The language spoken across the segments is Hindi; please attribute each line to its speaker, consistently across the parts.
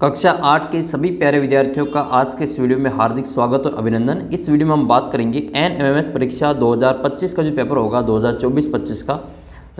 Speaker 1: कक्षा आठ के सभी प्यारे विद्यार्थियों का आज के इस वीडियो में हार्दिक स्वागत और अभिनंदन। इस वीडियो में हम बात करेंगे एन एम एस परीक्षा 2025 का जो पेपर होगा 2024-25 का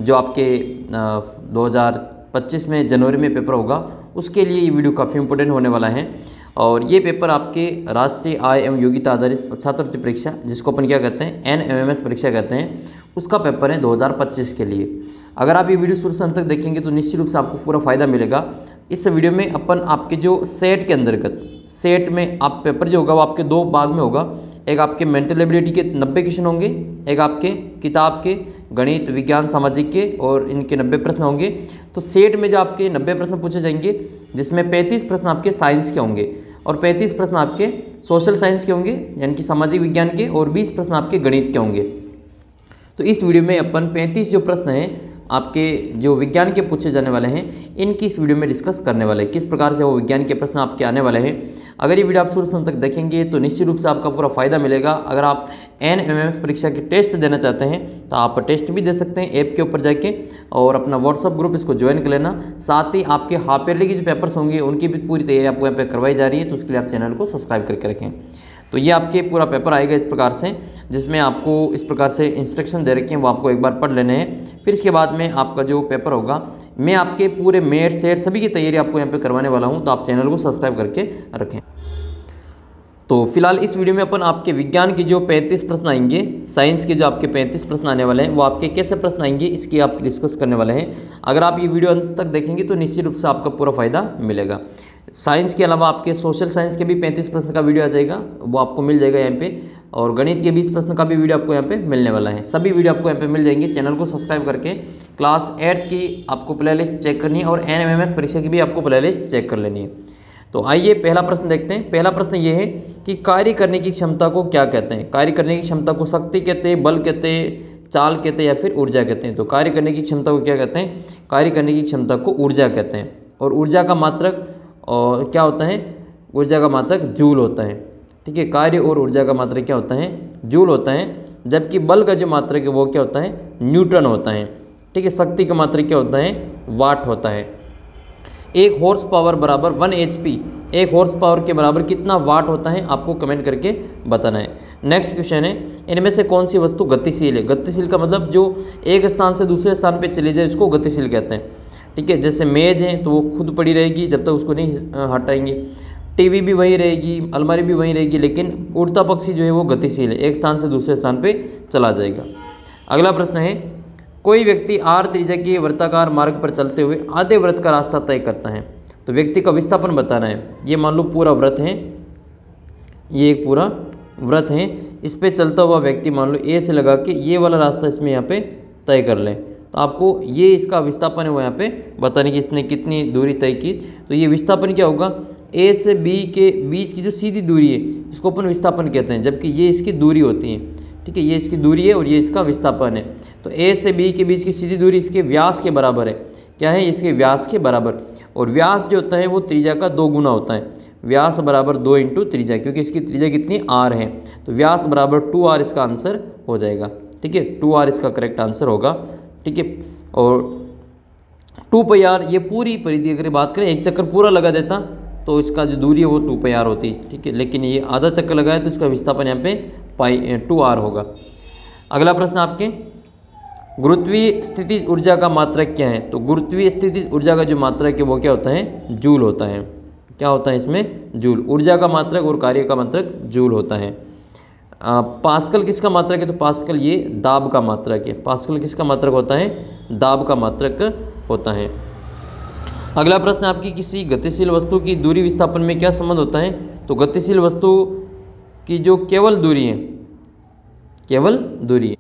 Speaker 1: जो आपके अ, 2025 में जनवरी में पेपर होगा। उसके लिए ये वीडियो काफ़ी इंपॉर्टेंट होने वाला है। और ये पेपर आपके राष्ट्रीय आय एवं योग्यता आधारित छात्रवृत्ति परीक्षा जिसको अपन क्या कहते हैं एन एम एम एस परीक्षा कहते हैं उसका पेपर है 2025 के लिए। अगर आप ये वीडियो शुरू से अंत तक देखेंगे तो निश्चित रूप से आपको पूरा फ़ायदा मिलेगा। इस वीडियो में अपन आपके जो सेट के अंतर्गत सेट में आप पेपर जो होगा, वो आपके दो भाग में होगा। एक आपके मेंटल एबिलिटी के 90 क्वेश्चन होंगे, एक आपके किताब के गणित, विज्ञान, सामाजिक के और इनके 90 प्रश्न होंगे। तो सेट में जो आपके 90 प्रश्न पूछे जाएँगे, जिसमें 35 प्रश्न आपके साइंस के होंगे और 35 प्रश्न आपके सोशल साइंस के होंगे, यानी कि सामाजिक विज्ञान के और 20 प्रश्न आपके गणित के होंगे। तो इस वीडियो में अपन 35 जो प्रश्न हैं आपके जो विज्ञान के पूछे जाने वाले हैं, इनकी इस वीडियो में डिस्कस करने वाले हैं। किस प्रकार से वो विज्ञान के प्रश्न आपके आने वाले हैं? अगर ये वीडियो आप शुरू से तक देखेंगे तो निश्चित रूप से आपका पूरा फ़ायदा मिलेगा। अगर आप एन एम परीक्षा के टेस्ट देना चाहते हैं तो आप टेस्ट भी दे सकते हैं ऐप के ऊपर जाके और अपना व्हाट्सअप ग्रुप इसको ज्वाइन कर लेना। साथ ही आपके हाफ़ ईयरली के जो पेपर्स होंगे, उनकी भी पूरी तैयारी आपको यहाँ पर करवाई जा रही है तो उसके लिए आप चैनल को सब्सक्राइब करके रखें। तो ये आपके पूरा पेपर आएगा इस प्रकार से, जिसमें आपको इस प्रकार से इंस्ट्रक्शन दे रखे हैं, वो आपको एक बार पढ़ लेने हैं। फिर इसके बाद में आपका जो पेपर होगा, मैं आपके पूरे मेट सेट सभी की तैयारी आपको यहाँ पर करवाने वाला हूँ तो आप चैनल को सब्सक्राइब करके रखें। तो फ़िलहाल इस वीडियो में अपन आपके विज्ञान के जो 35 प्रश्न आएँगे साइंस के जो आपके 35 प्रश्न आने वाले हैं, वो आपके कैसे प्रश्न आएँगे, इसकी आप डिस्कस करने वाले हैं। अगर आप ये वीडियो अंत तक देखेंगे तो निश्चित रूप से आपका पूरा फ़ायदा मिलेगा। साइंस के अलावा आपके सोशल साइंस के भी 35 प्रश्न का वीडियो आ जाएगा, वो आपको मिल जाएगा यहाँ पे। और गणित के 20 प्रश्न का भी वीडियो आपको यहाँ पे मिलने वाला है। सभी वीडियो आपको यहाँ पे मिल जाएँगे। चैनल को सब्सक्राइब करके क्लास एट्थ की आपको प्लेलिस्ट चेक करनी है और एन परीक्षा की भी आपको प्लेलिस्ट चेक कर लेनी है। तो आइए पहला प्रश्न देखते हैं। पहला प्रश्न ये है कि कार्य करने की क्षमता को क्या कहते हैं? कार्य करने की क्षमता को शक्ति कहते हैं, बल कहते हैं, चाल कहते हैं या फिर ऊर्जा कहते हैं? तो कार्य करने की क्षमता को क्या कहते हैं? कार्य करने की क्षमता को ऊर्जा कहते हैं। और ऊर्जा का मात्रक और क्या होता है? ऊर्जा का मात्रक जूल होता है। ठीक है, कार्य और ऊर्जा का मात्रक क्या होता है? जूल होता है, जबकि बल का जो मात्रक है वो क्या होता है? न्यूटन होता है। ठीक है, शक्ति का मात्रक क्या होता है? वाट होता है। एक हॉर्स पावर बराबर वन एचपी एक हॉर्स पावर के बराबर कितना वाट होता है? आपको कमेंट करके बताना है। नेक्स्ट क्वेश्चन है, इनमें से कौन सी वस्तु गतिशील है? गतिशील का मतलब जो एक स्थान से दूसरे स्थान पर चली जाए, उसको गतिशील कहते हैं। ठीक है, जैसे मेज है तो वो खुद पड़ी रहेगी, जब तक उसको नहीं हटाएँगे। टीवी भी वहीं रहेगी, अलमारी भी वहीं रहेगी, लेकिन उड़ता पक्षी जो है वो गतिशील है, एक स्थान से दूसरे स्थान पे चला जाएगा। अगला प्रश्न है, कोई व्यक्ति आर त्रिज्या के वृत्ताकार मार्ग पर चलते हुए आधे व्रत का रास्ता तय करता है? तो व्यक्ति का विस्थापन बताना है। ये मान लो पूरा व्रत है, ये एक पूरा व्रत है, इस पर चलता हुआ व्यक्ति मान लो ए से लगा के ये वाला रास्ता इसमें यहाँ पे तय कर लें। तो आपको ये इसका विस्थापन है वो यहाँ पे, बताने की इसने कितनी दूरी तय की। तो ये विस्थापन क्या होगा? ए से बी के बीच की जो सीधी दूरी है, इसको अपन विस्थापन कहते हैं, जबकि ये इसकी दूरी होती है। ठीक है, ये इसकी दूरी है और ये इसका विस्थापन है। तो ए से बी के बीच की सीधी दूरी इसके व्यास के बराबर है। क्या है? इसके व्यास के बराबर। और व्यास जो होता है, वो त्रिज्या का दो गुना होता है। व्यास बराबर दो इंटू त्रिज्या, क्योंकि इसकी त्रिज्या कितनी? आर है। तो व्यास बराबर टू आर इसका आंसर हो जाएगा। ठीक है, टू आर इसका करेक्ट आंसर होगा। ठीक है? और टू पे आर ये पूरी परिधि अगर बात करें, एक चक्कर पूरा लगा देता तो इसका जो दूरी है वो टू पी आर होती, ठीक है? लेकिन ये आधा चक्कर लगाए तो इसका विस्थापन यहाँ पे पाई टू आर होगा। अगला प्रश्न आपके, गुरुत्वीय स्थिति ऊर्जा का मात्रक क्या है? तो गुरुत्वीय स्थिति ऊर्जा का जो मात्रक है, वो क्या होता है? जूल होता है। क्या होता है इसमें? जूल। ऊर्जा का मात्रक और कार्य का मात्रक जूल होता है। पास्कल किसका मात्रक है? तो पास्कल ये दाब का मात्रक है। पास्कल किसका मात्रक होता है? दाब का मात्रक होता है। अगला प्रश्न आपकी किसी गतिशील वस्तु की दूरी विस्थापन में क्या संबंध होता है? तो गतिशील वस्तु की जो केवल दूरी है, केवल दूरी है,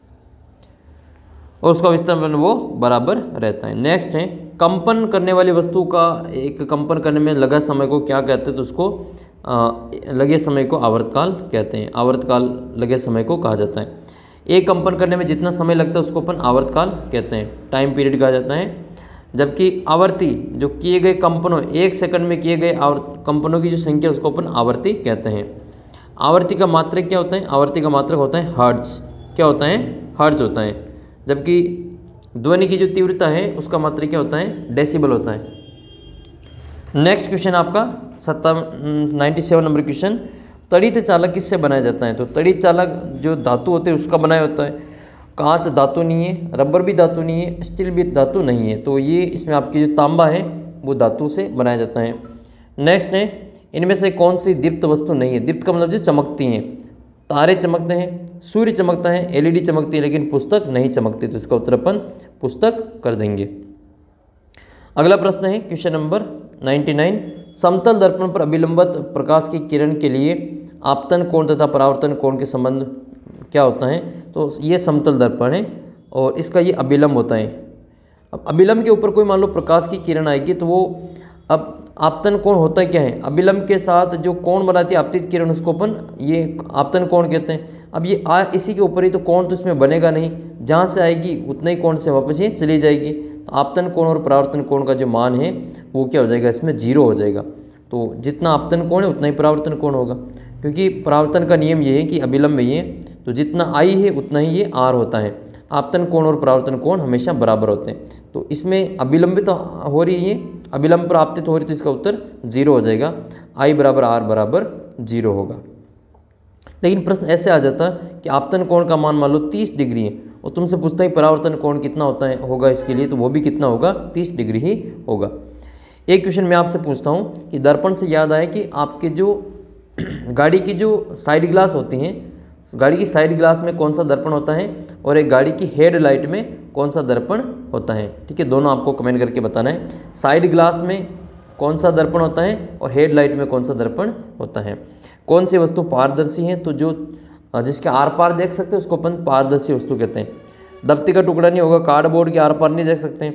Speaker 1: और उसका विस्थापन वो बराबर रहता है। नेक्स्ट है कंपन करने वाली वस्तु का एक कंपन करने में लगा समय को क्या कहते हैं तो उसको आ, लगे समय को आवर्तकाल कहते हैं। आवर्तकाल लगे समय को कहा जाता है। एक कंपन करने में जितना समय लगता है उसको अपन आवर्तकाल कहते हैं। टाइम पीरियड कहा जाता है। जबकि आवर्ती जो किए गए कंपनों एक सेकंड में किए गए कंपनों की जो संख्या उसको अपन आवर्ती कहते हैं। आवर्ती का मात्रक क्या होता है? आवर्ती का मात्रक होता है हर्ट्ज। क्या होता है? हर्ट्ज होता है। जबकि ध्वनि की जो तीव्रता है, उसका मात्र क्या होता है? डेसिबल होता है। नेक्स्ट क्वेश्चन आपका सत्ता नाइन्टी सेवन नंबर क्वेश्चन तड़ित चालक किससे बनाया जाता है? तो तड़ित चालक जो धातु होते हैं, उसका बनाया होता है। कांच धातु नहीं है, रबर भी धातु नहीं है, स्टील भी धातु नहीं है। तो ये इसमें आपकी जो तांबा है, वो धातु से बनाया जाता है। नेक्स्ट है, इनमें से कौन सी दीप्त वस्तु नहीं है? दीप्त का मतलब जो चमकती हैं। तारे चमकते हैं, सूर्य चमकता है, एलईडी चमकती है, लेकिन पुस्तक नहीं चमकती तो इसका उत्तर अपन पुस्तक कर देंगे। अगला प्रश्न है, क्वेश्चन नंबर 99 समतल दर्पण पर अभिलंबित प्रकाश की किरण के लिए आपतन कोण तथा परावर्तन कोण के संबंध क्या होता है? तो ये समतल दर्पण है और इसका ये अभिलंब होता है। अब अभिलंब के ऊपर कोई मान लो प्रकाश की किरण आएगी तो वो अब आपतन कोण होता क्या है? अभिलंब के साथ जो कोण बनाती है, आपतित किरण, उसको अपन ये आपतन कोण कहते हैं। अब ये आ, इसी के ऊपर ही तो कोण तो इसमें बनेगा नहीं। जहाँ से आएगी, उतना ही कोण से वापस ये चली जाएगी। तो आपतन कोण और परावर्तन कोण का जो मान है, वो क्या हो जाएगा? इसमें ज़ीरो हो जाएगा। तो जितना आपतन कोण है, उतना ही परावर्तन कोण होगा। क्योंकि परावर्तन का नियम ये है कि अभिलंब ये तो जितना आई है, उतना ही ये आर होता है। आपतन कोण और परावर्तन कोण हमेशा बराबर होते हैं। तो इसमें अभिलंबित तो हो रही है अभिलंब पर आपतित हो रही तो इसका उत्तर ज़ीरो हो जाएगा। आई बराबर आर बराबर ज़ीरो होगा। लेकिन प्रश्न ऐसे आ जाता है कि आपतन कोण का मान मान लो तीस डिग्री है और तुमसे पूछता है परावर्तन कोण कितना होता है, होगा इसके लिए तो वो भी कितना होगा? तीस डिग्री ही होगा। एक क्वेश्चन मैं आपसे पूछता हूँ कि दर्पण से याद आए कि आपके जो गाड़ी की जो साइड ग्लास होती हैं, गाड़ी की साइड ग्लास में कौन सा दर्पण होता है और एक गाड़ी की हेड लाइट में कौन सा दर्पण होता है? ठीक है, दोनों आपको कमेंट करके बताना है। साइड ग्लास में कौन सा दर्पण होता है और हेड लाइट में कौन सा दर्पण होता है? कौन सी वस्तु पारदर्शी है? तो जो जिसके आर पार देख सकते हैं, उसको अपन पारदर्शी वस्तु कहते हैं। दफ्ती का टुकड़ा नहीं होगा कार्डबोर्ड के आर पार नहीं देख सकते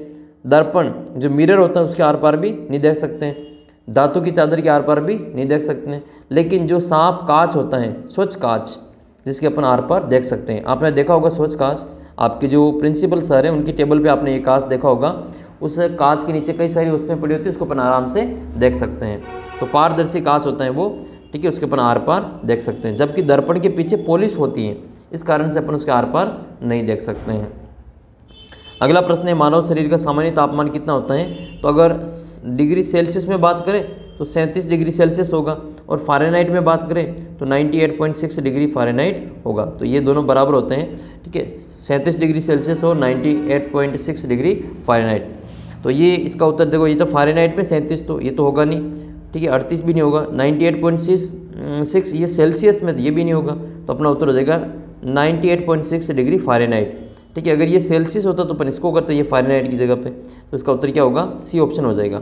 Speaker 1: दर्पण, जो मिरर होता है, उसके आर पार भी नहीं देख सकते हैं। धातु की चादर के आर पार भी नहीं देख सकते हैं। लेकिन जो सांप कांच होता है, स्वच्छ कांच, जिसके अपन आर पार देख सकते हैं। आपने देखा होगा स्वच्छ कांच? आपके जो प्रिंसिपल सर हैं, उनकी टेबल पे आपने ये कांच देखा होगा। उस कांच के नीचे कई सारी वस्तुएँ पड़ी होती है, उसको अपन आराम से देख सकते हैं। तो पारदर्शी कांच होता है वो, ठीक है, उसके अपन आर पार देख सकते हैं। जबकि दर्पण के पीछे पॉलिश होती है, इस कारण से अपन उसके आर पार नहीं देख सकते हैं। अगला प्रश्न है, मानव शरीर का सामान्य तापमान कितना होता है? तो अगर डिग्री सेल्सियस में बात करें तो सैंतीस डिग्री सेल्सियस होगा। और फारेनाइट में बात करें तो 98.6 डिग्री फारेनाइट होगा। तो ये दोनों बराबर होते हैं, ठीक है? सैंतीस डिग्री सेल्सियस और 98.6 डिग्री फारेनाइट तो ये इसका उत्तर देखो, ये तो फारेनाइट में सैंतीस तो ये तो होगा नहीं, ठीक है? अड़तीस भी नहीं होगा। Ninety eight point six six ये सेल्सियस में तो ये भी नहीं होगा। तो अपना उत्तर हो जाएगा ninety eight point six degree Fahrenheit ठीक है? अगर ये सेल्सियस होता तो अपन इसको करते, ये फारेनाइट की जगह पे। तो इसका उत्तर क्या होगा? सी ऑप्शन हो जाएगा।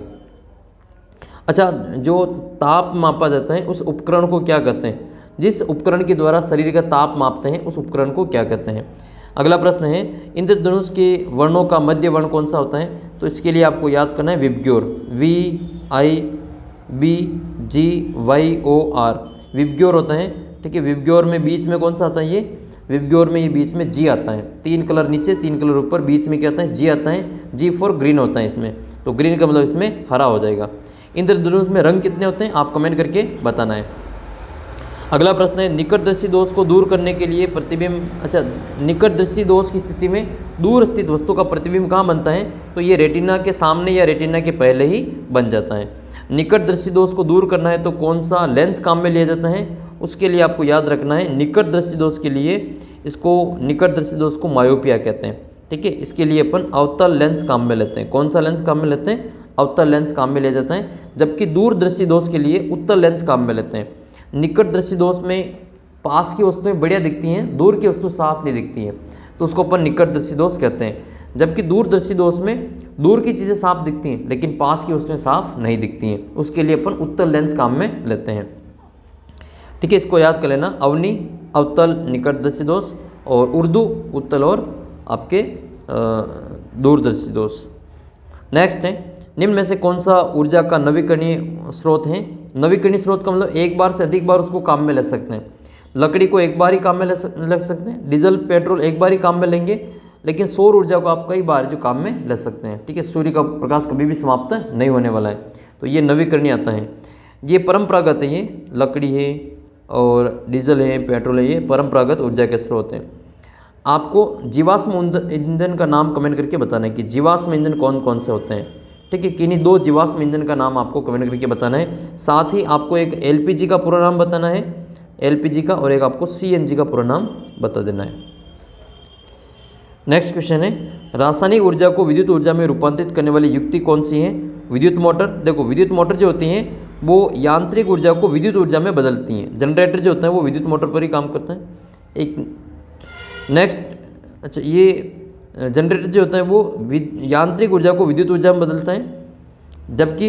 Speaker 1: अच्छा जो ताप मापा जाता है, उस उपकरण को क्या कहते हैं? जिस उपकरण के द्वारा शरीर का ताप मापते हैं, उस उपकरण को क्या कहते हैं? अगला प्रश्न है, इंद्रधनुष के वर्णों का मध्य वर्ण कौन सा होता है? तो इसके लिए आपको याद करना है VIBGYOR V I B G Y O R VIBGYOR होता है, ठीक है विबग्योर में बीच में कौन सा आता है ये? विबग्योर में ये बीच में जी आता है। तीन कलर नीचे, तीन कलर ऊपर, बीच में क्या आता है? जी आता है जी फॉर ग्रीन होता है इसमें। तो ग्रीन का मतलब इसमें हरा हो जाएगा। इंद्रधनुष में रंग कितने होते हैं, आप कमेंट करके बताना है। अगला प्रश्न है निकट दृष्टि दोष को दूर करने के लिए प्रतिबिंब अच्छा निकट दृष्टि दोष की स्थिति में दूर स्थित वस्तु का प्रतिबिंब कहाँ बनता है तो ये रेटिना के सामने या रेटिना के पहले ही बन जाता है। निकट दृष्टि दोष को दूर करना है तो कौन सा लेंस काम में लिया जाता है, उसके लिए आपको याद रखना है निकट दृष्टि दोष के लिए इसको निकट दृष्टि दोष को मायोपिया कहते हैं। ठीक है, इसके लिए अपन अवतल लेंस काम में लेते हैं। कौन सा लेंस काम में लेते हैं अवतल लेंस काम में ले जाते हैं, जबकि दूर दृष्टि दोष के लिए उत्तर लेंस काम में लेते हैं। निकट दृष्टि दोष में पास की वस्तुएँ बढ़िया दिखती हैं, दूर की वस्तु साफ़ नहीं दिखती हैं तो उसको अपन निकट दृष्टि दोष कहते हैं। जबकि दूरदर्शी दोष में दूर की चीज़ें साफ़ दिखती हैं, लेकिन पास की वस्तुएँ साफ़ नहीं दिखती हैं, उसके लिए अपन उत्तर लेंस काम में लेते हैं। ठीक है, इसको याद कर लेना, अवनी, अवतल निकटदर्शी दोष और उर्दू, उत्तल और आपके दूरदर्शी दोष। नेक्स्ट है निम्न में से कौन सा ऊर्जा का नवीकरणीय स्रोत है? नवीकरणीय स्रोत का मतलब एक बार से अधिक बार उसको काम में ले सकते हैं। लकड़ी को एक बार ही काम में ले सकते हैं। डीजल, पेट्रोल एक बार ही काम में लेंगे, लेकिन सौर ऊर्जा को आप कई बार जो काम में ले सकते हैं। ठीक है, सूर्य का प्रकाश कभी भी समाप्त नहीं होने वाला है। तो ये नवीकरणीय आता है। ये परंपरागत है ये, लकड़ी है और डीजल है, पेट्रोल है, ये परंपरागत ऊर्जा के स्रोत हैं। आपको जीवाश्म ईंधन का नाम कमेंट करके बताना है कि जीवाश्म ईंधन कौन कौन से होते हैं। ठीक है किन्हीं दो जीवाश्म ईंधन का नाम आपको कमेंट करके बताना है। साथ ही आपको एक एलपीजी का पूरा नाम बताना है। एलपीजी का और एक आपको सीएनजी का पूरा नाम बता देना है। नेक्स्ट क्वेश्चन है, रासायनिक ऊर्जा को विद्युत ऊर्जा में रूपांतरित करने वाली युक्ति कौन सी है? विद्युत मोटर। देखो, विद्युत मोटर जो होती हैं, वो यांत्रिक ऊर्जा को विद्युत ऊर्जा में बदलती हैं। जनरेटर जो होता है, वो विद्युत मोटर पर ही काम करता है। एक नेक्स्ट अच्छा ये जनरेटर जो होता है वो यांत्रिक ऊर्जा को विद्युत ऊर्जा में बदलता है, जबकि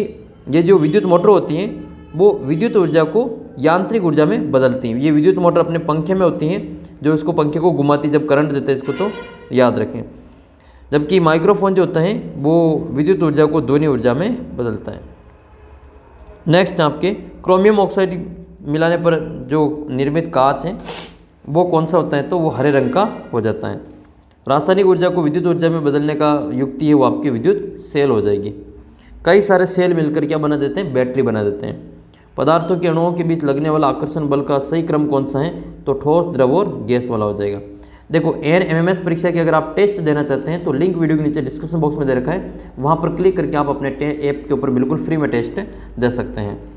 Speaker 1: ये जो विद्युत मोटर होती हैं, वो विद्युत ऊर्जा को यांत्रिक ऊर्जा में बदलती हैं। ये विद्युत मोटर अपने पंखे में होती हैं, जो इसको पंखे को घुमाती जब करंट देते हैं इसको तो याद रखें। जबकि माइक्रोफोन जो होता है, वो विद्युत ऊर्जा को ध्वनि ऊर्जा में बदलता है। नेक्स्ट आपके क्रोमियम ऑक्साइड मिलाने पर जो निर्मित कांच है, वो कौन सा होता है तो वो हरे रंग का हो जाता है। रासायनिक ऊर्जा को विद्युत ऊर्जा में बदलने का युक्ति है, वो आपकी विद्युत सेल हो जाएगी। कई सारे सेल मिलकर क्या बना देते हैं? बैटरी बना देते हैं। पदार्थों के अणुओं के बीच लगने वाला आकर्षण बल का सही क्रम कौन सा है? तो ठोस, द्रव और गैस वाला हो जाएगा। देखो, एन एम परीक्षा की अगर आप टेस्ट देना चाहते हैं तो लिंक वीडियो के नीचे डिस्क्रिप्शन बॉक्स में दे रखा है। वहाँ पर क्लिक करके आप अपने ऐप के ऊपर बिल्कुल फ्री में टेस्ट दे सकते हैं।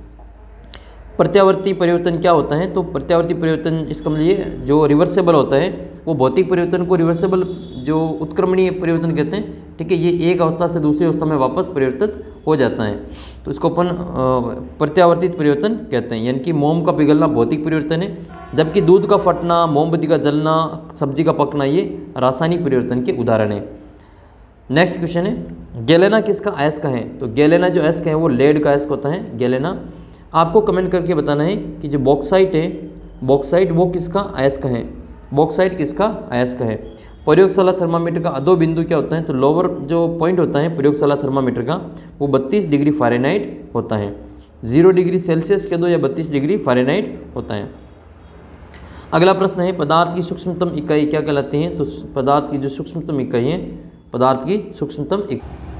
Speaker 1: प्रत्यावर्ती परिवर्तन क्या होता है? तो प्रत्यावर्ती परिवर्तन इसका मतलब ये, जो रिवर्सेबल होता है, वो भौतिक परिवर्तन को रिवर्सेबल जो उत्क्रमणीय परिवर्तन कहते हैं, ठीक है, ये एक अवस्था से दूसरी अवस्था में वापस परिवर्तित हो जाता है। तो इसको अपन प्रत्यावर्तित परिवर्तन कहते हैं। यानी कि मोम का पिघलना भौतिक परिवर्तन है, जबकि दूध का फटना, मोमबत्ती का जलना, सब्ज़ी का पकना, ये रासायनिक परिवर्तन के उदाहरण है। नेक्स्ट क्वेश्चन है, गैलेना किसका का है? तो गैलेना जो एस्क है, वो लेड का एस्क होता है, गैलेना। आपको कमेंट करके बताना है कि जो बॉक्साइट है बॉक्साइट वो किसका का है? बॉक्साइट किसका का है? प्रयोगशाला थर्मामीटर का अधो बिंदु क्या होता है? तो लोअर जो पॉइंट होता है प्रयोगशाला थर्मामीटर का, वो 32 डिग्री फ़ारेनहाइट होता है। ज़ीरो डिग्री सेल्सियस के दो या 32 डिग्री फ़ारेनहाइट होता है। अगला प्रश्न है, पदार्थ की सूक्ष्मतम इकाई क्या कहलाती है? तो पदार्थ की जो सूक्ष्मतम इकाई है, पदार्थ की सूक्ष्मतम इकाई।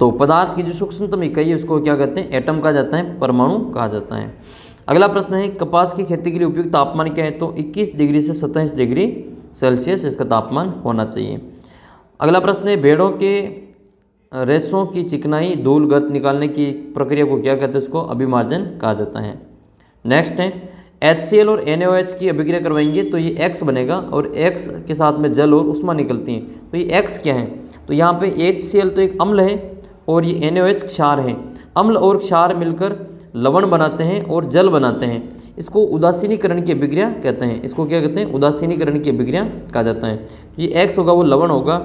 Speaker 1: तो पदार्थ की जो सूक्ष्मतम इकाई है, उसको क्या कहते हैं? एटम कहा जाता है, परमाणु कहा जाता है। अगला प्रश्न है, कपास की खेती के लिए उपयुक्त तापमान क्या है? तो 21 डिग्री से सत्ताईस डिग्री सेल्सियस इसका तापमान होना चाहिए। अगला प्रश्न है, भेड़ों के रेसों की चिकनाई धूल गर्त निकालने की प्रक्रिया को क्या कहते हैं उसको? अभिमार्जन कहा जाता है। नेक्स्ट है एच और एन की अभिक्रिया करवाएँगे तो ये एक्स बनेगा और एक्स के साथ में जल और उष्मा निकलती हैं। तो ये एक्स क्या है? तो यहाँ पे एच तो एक अम्ल है और ये एन ओ क्षार है। अम्ल और क्षार मिलकर लवण बनाते हैं और जल बनाते हैं। इसको उदासीनीकरण की अभिक्रिया कहते हैं। इसको क्या कहते हैं? उदासीनीकरण की अभिक्रिया कहा जाता है। ये एक्स होगा, वो लवण होगा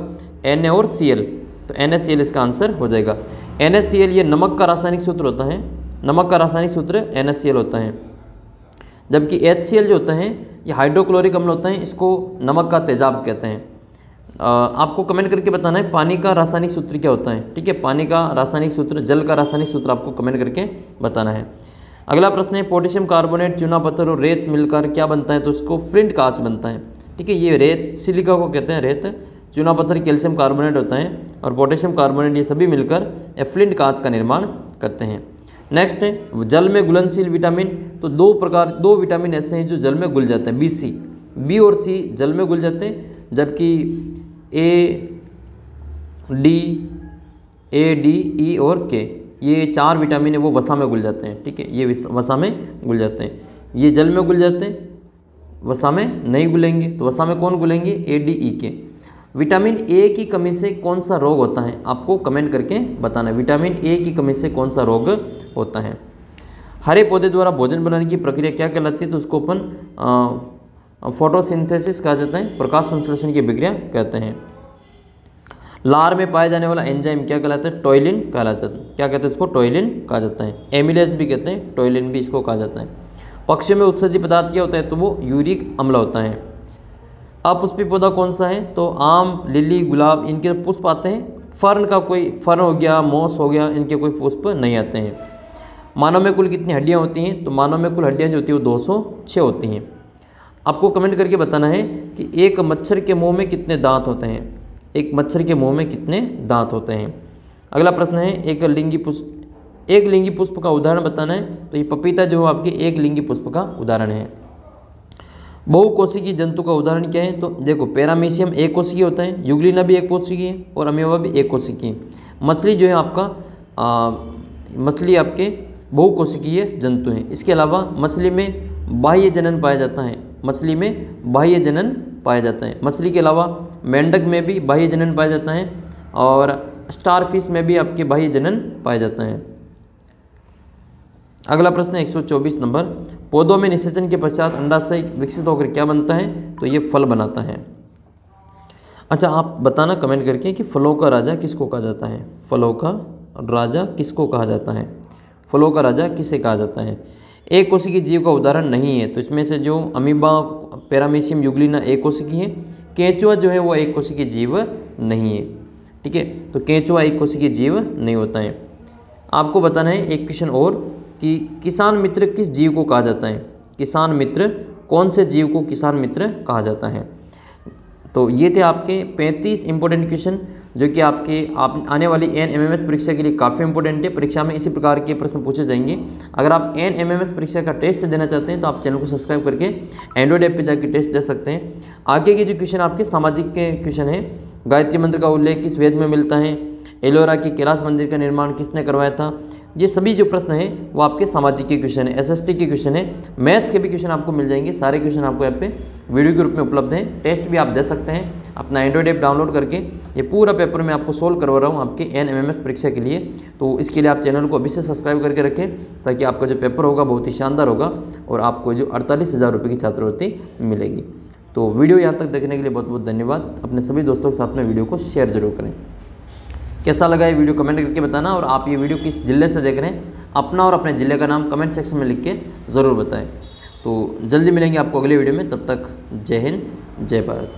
Speaker 1: एन और सी एल तो एन एस सी एल इसका आंसर हो जाएगा। एन एस सी एल ये नमक का रासायनिक सूत्र होता है। नमक का रासायनिक सूत्र एन एस सी एल होता है। जबकि एच सी एल जो होता है, ये हाइड्रोक्लोरिक अम्ल होता है, इसको नमक का तेजाब कहते हैं। आपको कमेंट करके बताना है, पानी का रासायनिक सूत्र क्या होता है? ठीक है, पानी का रासायनिक सूत्र, जल का रासायनिक सूत्र आपको कमेंट करके बताना है। अगला प्रश्न है, पोटेशियम कार्बोनेट, चूना, पत्थर और रेत मिलकर क्या बनता है? तो उसको फ्लिंट कांच बनता है। ठीक है, ये रेत, सिलिका को कहते हैं रेत, चूना, पत्थर, कैल्शियम कार्बोनेट होता है और पोटेशियम कार्बोनेट ये सभी मिलकर एफ्लिंट कांच का निर्माण करते हैं। नेक्स्ट है, जल में घुलनशील विटामिन तो दो प्रकार, दो विटामिन ऐसे हैं जो जल में घुल जाते हैं बी सी बी और सी जल में घुल जाते हैं, जबकि A D A D E और के ये चार विटामिन है, वो वसा में घुल जाते हैं, ठीक है? ये वसा में घुल जाते हैं। ये जल में घुल जाते हैं, वसा में नहीं घुलेंगे। तो वसा में कौन घुलेंगे? ए डी ई के विटामिन ए की कमी से कौन सा रोग होता है? आपको कमेंट करके बताना है। विटामिन ए की कमी से कौन सा रोग होता है? हरे पौधे द्वारा भोजन बनाने की प्रक्रिया क्या कहलाती है? तो उसको अपन फोटोसिंथेसिस कहा जाता है, प्रकाश संश्लेषण की विक्रिया कहते हैं। लार में पाया जाने वाला एंजाइम क्या कहलाता है? टॉयलिन कहला जाता है। क्या कहते हैं इसको? टॉयलिन कहा जाता है। एमिलेज भी कहते हैं, टॉयलिन भी इसको कहा जाता है। पक्ष में उत्सर्जी पदार्थ क्या होता है? तो वो यूरिक अम्ल होता है। अपुष्पी पौधा कौन सा है? तो आम, लिली, गुलाब, इनके पुष्प आते हैं। फर्न का कोई फर्न हो गया, मोस हो गया, इनके कोई पुष्प नहीं आते हैं। मानव में कुल कितनी हड्डियाँ होती हैं? तो मानव में कुल हड्डियाँ जो होती हैं वो दो सौ छः होती हैं। आपको कमेंट करके बताना है कि एक मच्छर के मुँह में कितने दांत होते हैं? एक मच्छर के मुँह में कितने दांत होते हैं? अगला प्रश्न है, एक लिंगी पुष्प, एक लिंगी पुष्प का उदाहरण बताना है। तो ये पपीता जो है आपके एक लिंगी पुष्प का उदाहरण है। बहुकोशिकीय जंतु का उदाहरण क्या है? तो देखो, पैरामीशियम एक कोशिकीय होता है, युगलिना भी एक कोशिकीय है और अमीबा भी एक कोशिकीय मछली जो है आपका मछली आपके बहुकोशिकीय जंतु हैं। इसके अलावा मछली में बाह्य जनन पाया जाता है। मछली में बाह्य जनन पाया जाता है। मछली के अलावा मेंढक में भी बाह्य जनन पाया जाता है और स्टारफिश में भी आपके बाह्य जनन पाया जाता है। अगला प्रश्न है 124 नंबर। पौधों में निषेचन के पश्चात अंडाशय विकसित होकर क्या बनता है? तो ये फल बनाता है। अच्छा आप बताना, कमेंट करके कि फलों का राजा किसको कहा जाता है? फलों का राजा किसको कहा जाता है? फलों का राजा किसे कहा जाता है? एक कोशिकीय जीव का उदाहरण नहीं है तो इसमें से जो अमीबा, पैरामीशियम, युगलिना एक कोशिकी है, केंचुआ जो है वो एक कोशिकीय जीव नहीं है, ठीक है? तो केंचुआ एक कोशिकीय जीव नहीं होता है। आपको बताना है एक क्वेश्चन और कि किसान मित्र किस जीव को कहा जाता है? किसान मित्र, कौन से जीव को किसान मित्र कहा जाता है? तो ये थे आपके 35 इंपॉर्टेंट क्वेश्चन जो कि आपके, आप आने वाली एन एम परीक्षा के लिए काफ़ी इंपॉर्टेंट है। परीक्षा में इसी प्रकार के प्रश्न पूछे जाएँगे। अगर आप एन एम परीक्षा का टेस्ट देना चाहते हैं तो आप चैनल को सब्सक्राइब करके एंड्रॉइड ऐप पर जाकर टेस्ट दे सकते हैं। आगे के जो क्वेश्चन आपके सामाजिक के क्वेश्चन है, गायत्री मंत्र का उल्लेख किस वेद में मिलता है, एलोरा के कैलाश मंदिर का निर्माण किसने करवाया था ये सभी जो प्रश्न हैं, वो आपके सामाजिक के क्वेश्चन है एसएसटी के क्वेश्चन है। मैथ्स के भी क्वेश्चन आपको मिल जाएँगे, सारे क्वेश्चन आपको यहाँ पे वीडियो के रूप में उपलब्ध हैं। टेस्ट भी आप दे सकते हैं, अपना एंड्रॉइड ऐप डाउनलोड करके। ये पूरा पेपर मैं आपको सोल्व करवा रहा हूँ आपके एन परीक्षा के लिए। तो इसके लिए आप चैनल को अभी से सब्सक्राइब करके रखें, ताकि आपका जो पेपर होगा, बहुत ही शानदार होगा और आपको जो अड़तालीस हज़ार रुपये की छात्रवृत्ति मिलेगी। तो वीडियो यहाँ तक देखने के लिए बहुत बहुत धन्यवाद। अपने सभी दोस्तों के साथ में वीडियो को शेयर ज़रूर करें। कैसा लगा ये वीडियो कमेंट करके बताना और आप ये वीडियो किस ज़िले से देख रहे हैं, अपना और अपने ज़िले का नाम कमेंट सेक्शन में लिख के ज़रूर बताएँ। तो जल्दी मिलेंगे आपको अगले वीडियो में, तब तक जय हिंद, जय भारत।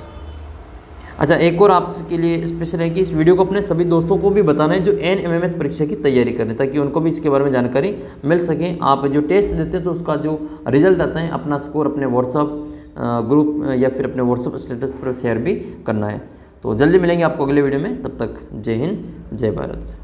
Speaker 1: अच्छा एक और आपके लिए स्पेशल है कि इस वीडियो को अपने सभी दोस्तों को भी बताना है जो एन एम एम एस परीक्षा की तैयारी कर ताकि उनको भी इसके बारे में जानकारी मिल सके। आप जो टेस्ट देते हैं तो उसका जो रिज़ल्ट आता है, अपना स्कोर अपने व्हाट्सअप ग्रुप या फिर अपने व्हाट्सअप स्टेटस पर शेयर भी करना है। तो जल्दी मिलेंगे आपको अगले वीडियो में। तब तक जय हिंद जय भारत।